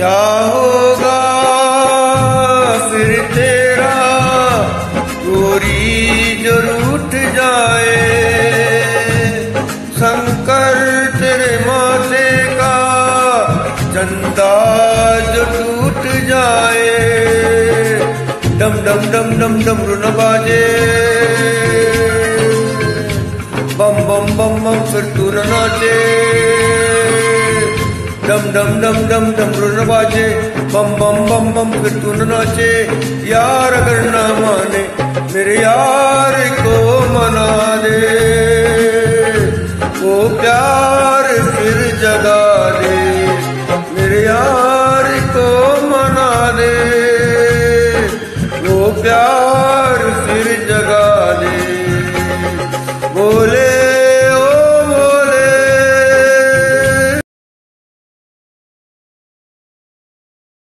क्या होगा? फिर तेरा गोरी जो रूठ जाए। शंकर तेरे माथे का चंदा जो टूट जाए। डम डम डम डम डम न बाजे। बम बम बम बम, फिर तू नाचे डम डम डम डम डम रुन बाजे बम बम बम बम फिर तू नाचे। यार अगर ना माने, मेरे यार को मना दे। वो प्यार फिर जगा